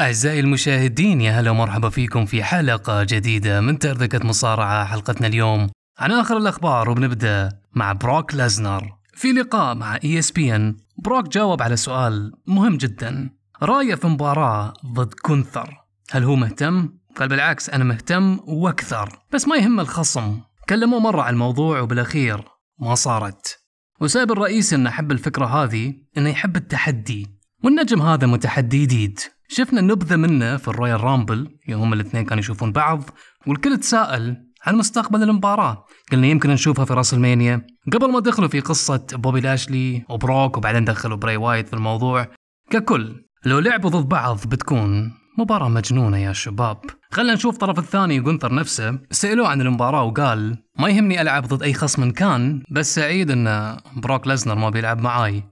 أعزائي المشاهدين يا هلا ومرحبا فيكم في حلقة جديدة من ترذكة مصارعة حلقتنا اليوم. عن آخر الأخبار وبنبدأ مع بروك ليسنر. في لقاء مع ESPN بروك جاوب على سؤال مهم جدا. رايه في مباراة ضد جونثر. هل هو مهتم؟ قال بالعكس أنا مهتم وأكثر. بس ما يهم الخصم. كلموه مرة على الموضوع وبالأخير ما صارت. وسبب الرئيسي أنه أحب الفكرة هذه أنه يحب التحدي. والنجم هذا متحدي جديد. شفنا نبذة منه في ال Royal Rumble يوم هم الاثنين كانوا يشوفون بعض والكل تساءل عن مستقبل المباراة. قلنا يمكن نشوفها في راس المانيا قبل ما دخلوا في قصة بوبي لاشلي وبروك وبعدين دخلوا براي وايت في الموضوع. ككل لو لعبوا ضد بعض بتكون مباراة مجنونة يا شباب. خلنا نشوف الطرف الثاني جونثر نفسه. سألوه عن المباراة وقال ما يهمني ألعب ضد أي خصم كان بس سعيد أن بروك ليزنر ما بيلعب معاي.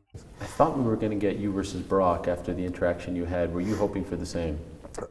I thought we were going to get you versus Brock after the interaction you had. Were you hoping for the same?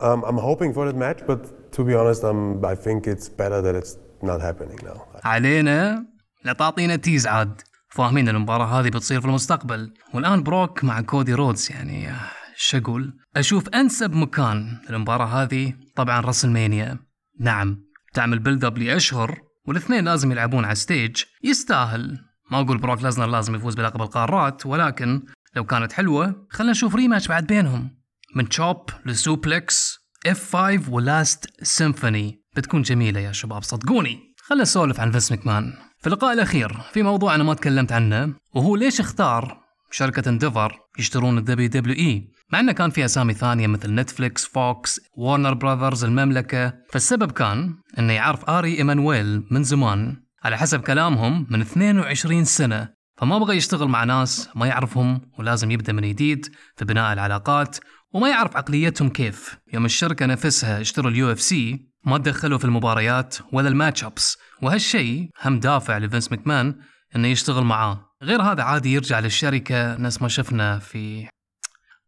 Um, I'm hoping for that match, but to be honest, um, I think it's better that it's not happening now. علينا لا تعطينا tease عاد فاهمين المباراة هذه بتصير في المستقبل والآن بروك مع كودي رودز يعني شو أقول أشوف أنسب مكان للمباراة هذه طبعا راس المانيا نعم تعمل build up لأشهر والإثنين لازم يلعبون على stage يستاهل ما أقول بروك لازنر لازم يفوز بلقب القارات ولكن لو كانت حلوة خلينا نشوف rematch بعد بينهم. من chop ل suplex F5 و Last Symphony بتكون جميلة يا شباب صدقوني. خلينا نسولف عن فينس مكمان في اللقاء الأخير في موضوع أنا ما تكلمت عنه وهو ليش اختار شركة انديفر يشترون الدبليو دبليو اي مع إنه كان في أسامي ثانية مثل نتفليكس، فوكس، وارنر براذرز، المملكة، فالسبب كان إنه يعرف آري إيمانويل من زمان. على حسب كلامهم من 22 سنة. فما بغى يشتغل مع ناس ما يعرفهم ولازم يبدأ من جديد في بناء العلاقات وما يعرف عقليتهم كيف. يوم الشركة نفسها اشتروا اليو إف سي ما تدخلوا في المباريات ولا ال match-ups. وهالشيء هم دافع لفينس مكمان إنه يشتغل معاه. غير هذا عادي يرجع للشركة نفس ما شفنا في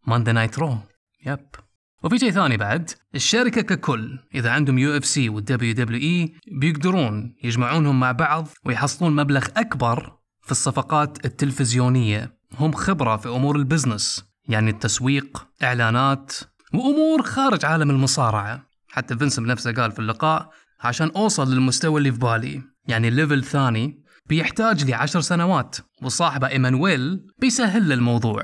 ماندي نايت رو. Yep. وفي شيء ثاني بعد. الشركة ككل إذا عندهم يو إف سي والدبليو دبليو إي بيقدرون يجمعونهم مع بعض ويحصلون مبلغ أكبر في الصفقات التلفزيونية. هم خبرة في أمور ال business يعني التسويق إعلانات وأمور خارج عالم المصارعة. حتى فينس بنفسه قال في اللقاء عشان أوصل للمستوى اللي في بالي يعني ال level ثاني بيحتاج لي عشر سنوات. وصاحبه إيمانويل بيسهل لي الموضوع.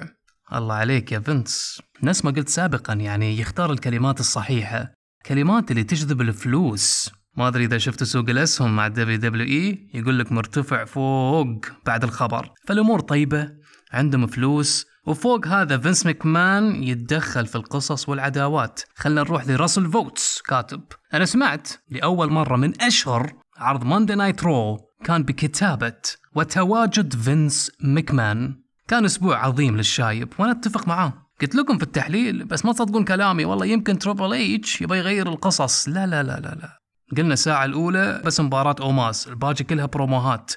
الله عليك يا فينس. نفس ما قلت سابقا يعني يختار الكلمات الصحيحة. كلمات اللي تجذب الفلوس. ما أدري إذا شفت سوق الأسهم مع الدبليو دبليو إي يقول لك مرتفع فوق بعد الخبر. فالأمور طيبة عندهم فلوس وفوق هذا فينس مكمان يتدخل في القصص والعداوات. خلنا نروح لراسل فوتس كاتب. أنا سمعت لأول مرة من أشهر عرض ماندي نايت رو كان بكتابة وتواجد فينس مكمان. كان أسبوع عظيم للشايب وأنا أتفق معاه. قلت لكم في التحليل بس ما تصدقون كلامي والله يمكن تربل إيتش يبغى يغير القصص. لا لا لا لا لا. قلنا الساعة الأولى بس مباراة أوماس الباقي كلها بروموهات.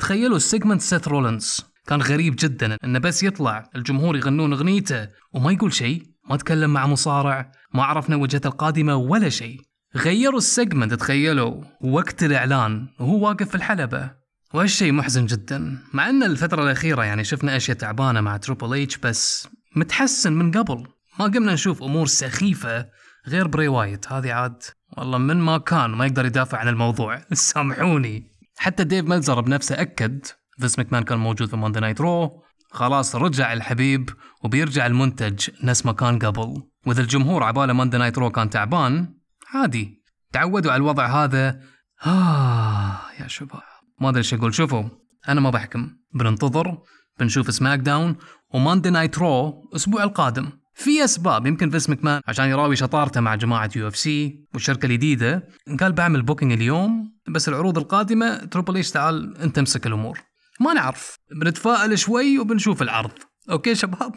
تخيلوا ال segment سيث رولنز كان غريب جدا إنه بس يطلع الجمهور يغنون أغنيته وما يقول شيء ما تكلم مع مصارع ما عرفنا وجهته القادمة ولا شيء. غيروا ال segment تخيلوا. وقت الإعلان وهو واقف في الحلبة. وهالشيء محزن جدا مع إن الفترة الأخيرة يعني شفنا أشياء تعبانة مع تروبل ايتش بس متحسن من قبل. ما قمنا نشوف أمور سخيفة غير بري وايت. هذه عاد والله من ما كان ما يقدر يدافع عن الموضوع. سامحوني. حتى ديف ملزر بنفسه أكد فيس مكمان كان موجود في ماندي نايت رو خلاص رجع الحبيب وبيرجع المنتج نفس ما كان قبل. وإذا الجمهور عباله ماندي نايت رو كان تعبان عادي. تعودوا على الوضع هذا. آه يا شباب. ما أدري إيش أقول شوفوا أنا ما بحكم. بننتظر بنشوف سماك داون وماندي نايت رو الأسبوع القادم. في أسباب يمكن فيس مكمان عشان يراوي شطارته مع جماعة يو إف سي والشركة الجديدة. قال بعمل booking اليوم بس العروض القادمة تروبل إيش تعال أنت امسك الأمور. ما نعرف. بنتفائل شوي وبنشوف العرض. Okay شباب؟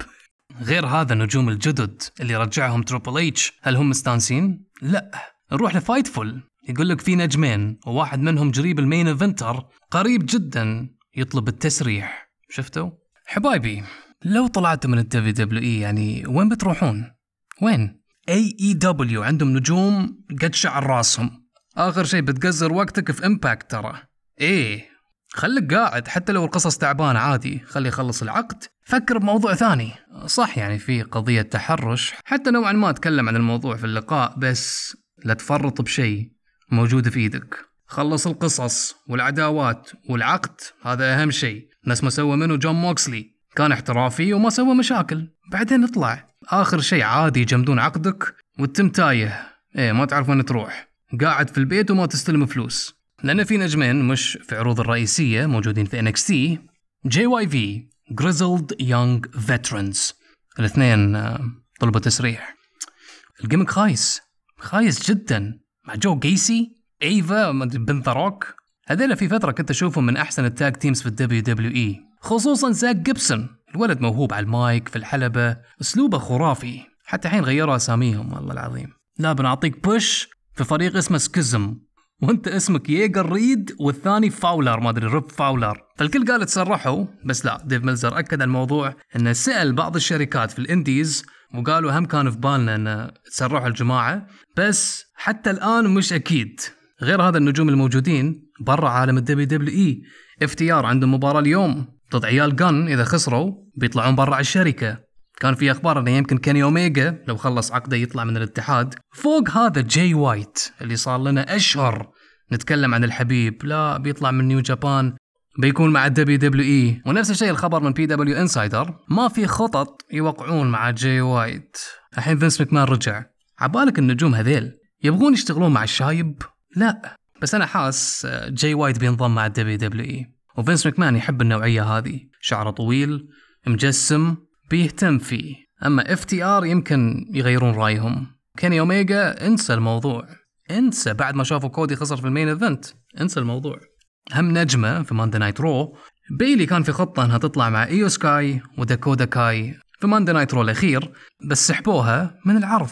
غير هذا النجوم الجدد اللي رجعهم تروبل ايتش هل هم مستانسين؟ لا. نروح لفايتفول. يقول لك في نجمين وواحد منهم جريب ال main eventer قريب جدا يطلب التسريح. شفتوا؟ حبايبي لو طلعتوا من الدبليو دبليو إي يعني وين بتروحون؟ وين؟ اي اي دبليو عندهم نجوم قد شعر راسهم. آخر شيء بتقزر وقتك في امباكت ترى. إيه خليك قاعد حتى لو القصص تعبانة عادي. خلي يخلص العقد. فكر بموضوع ثاني. صح يعني في قضية تحرش. حتى نوعا ما تكلم عن الموضوع في اللقاء بس لا تفرط بشيء. موجود في إيدك. خلص القصص والعداوات والعقد هذا أهم شيء. نفس ما سوى منه جون موكسلي. كان احترافي وما سوى مشاكل. بعدين اطلع. آخر شيء عادي يجمدون عقدك وتم تايه. إيه ما تعرف وين تروح. قاعد في البيت وما تستلم فلوس. لأن في نجمين مش في عروض الرئيسية موجودين في انكس تي جي واي في جريزلد يونغ فيترنز الاثنين آه، طلبوا تسريح. ال gimmick خايس. خايس جدا. مع جو جيسي إيفا بن ذا روك هذول في فترة كنت أشوفهم من أحسن ال tag teams في الدبليو دبليو إي. خصوصا زاك جيبسون الولد موهوب على المايك في الحلبة أسلوبه خرافي. حتى الحين غيروا أساميهم والله العظيم. لا بنعطيك push في فريق اسمه Schism وأنت اسمك Jagger Reid والثاني Fowler ما أدري Rip Fowler. فالكل قال تسرحوا بس لا ديف ميلزر أكد الموضوع إنه سأل بعض الشركات في ال indies وقالوا هم كان في بالنا إن تسرحوا الجماعة بس حتى الآن مش أكيد. غير هذا النجوم الموجودين برا عالم الدبليو دبليو إي. اف تي ار عندهم مباراة اليوم ضد عيال جن إذا خسروا بيطلعون برا الشركة. كان في أخبار إنه يمكن كيني أوميجا لو خلص عقده يطلع من الاتحاد. فوق هذا جاي وايت اللي صار لنا أشهر نتكلم عن الحبيب. لا بيطلع من New Japan. بيكون مع ال WWE ونفس الشيء الخبر من PW Insider ما في خطط يوقعون مع جاي وايت الحين فينس مكمان رجع. عبالك النجوم هذيل. يبغون يشتغلون مع الشايب؟ لا. بس أنا حاس جاي وايت بينضم مع ال WWE وفينس مكمان يحب النوعية هذه. شعره طويل مجسم بيهتم فيه. أما FTR يمكن يغيرون رأيهم. كيني اوميجا انسى الموضوع. انسى بعد ما شافوا كودي خسر في ال main event انسى الموضوع. هم نجمة في Monday Night Raw بيلي كان في خطة إنها تطلع مع إيو سكاي وداكودا كاي في Monday Night Raw الأخير بس سحبوها من العرض.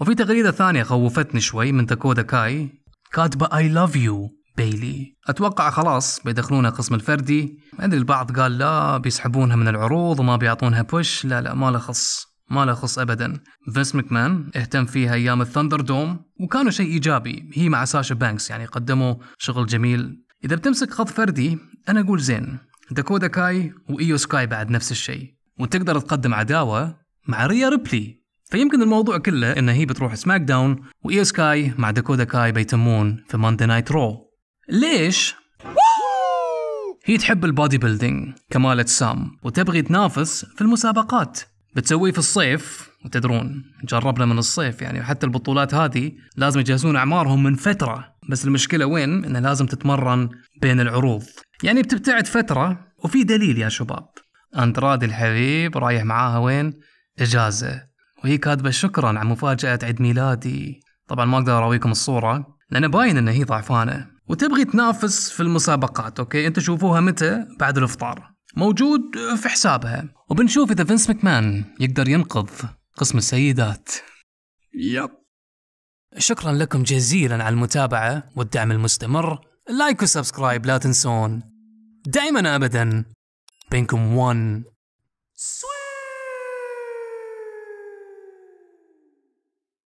وفي تغريدة ثانية خوفتني شوي من داكودا كاي كاتبة I love you Bayley. أتوقع خلاص بيدخلونها قسم الفردي. أدري البعض قال لا بيسحبونها من العروض وما بيعطونها push لا لا ما له خص ما له خص ابدا. فينس مكمان اهتم فيها أيام ال ThunderDome وكانوا شيء إيجابي. هي مع ساشا بانكس يعني قدموا شغل جميل. إذا بتمسك خط فردي أنا أقول زين. داكودا كاي وإيو سكاي بعد نفس الشيء. وتقدر تقدم عداوة مع ريا ريبلي. فيمكن الموضوع كله إن هي بتروح SmackDown وإيو سكاي مع داكودا كاي بيتمون في Monday Night Raw ليش؟ هي تحب ال bodybuilding كمال اجسام وتبغي تنافس في المسابقات. بتسويه في الصيف وتدرون جربنا من الصيف يعني. حتى البطولات هذه لازم يجهزون أعمارهم من فترة. بس المشكلة وين؟ إنه لازم تتمرن بين العروض. يعني بتبتعد فترة وفي دليل يا شباب. أندرادي الحبيب رايح معاها وين؟ إجازة. وهي كاتبة شكرا على مفاجأة عيد ميلادي. طبعا ما أقدر أراويكم الصورة لأن باين ان هي ضعفانة. وتبغي تنافس في المسابقات أوكي؟ انت شوفوها متى؟ بعد الإفطار. موجود في حسابها. وبنشوف إذا فينس مكمان يقدر ينقذ. قسم السيدات. yep. شكرا لكم جزيلا على المتابعة والدعم المستمر. like و subscribe لا تنسون. دائما ابدا. بينكم 1 sweet